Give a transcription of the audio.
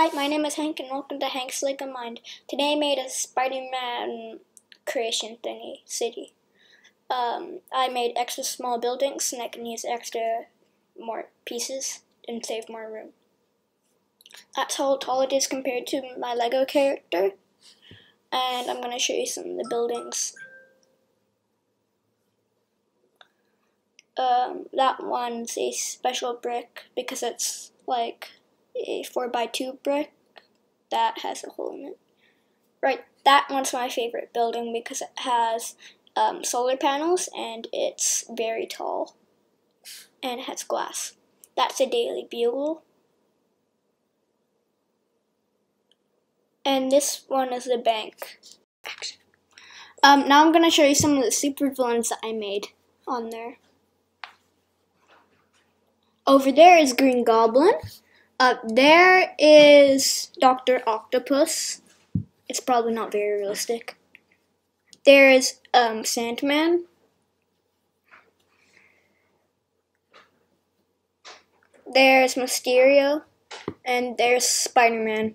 Hi, my name is Hank and welcome to Hank's LegoMind. Today I made a Spider-Man creation thingy, city. Um, I made extra small buildings and I can use extra more pieces and save more room. That's how tall it is compared to my Lego character. And I'm to show you some of the buildings. Um, that one's a special brick because it's like a 4x2 brick that has a hole in it. Right, that one's my favorite building because it has um, solar panels and it's very tall and has glass. That's a Daily Bugle. And this one is the bank. Um, now I'm going to show you some of the super villains that I made on there. Over there is Green Goblin. Up there is Dr. Octopus. It's probably not very realistic. There's um, Sandman. There's Mysterio. And there's Spider-Man.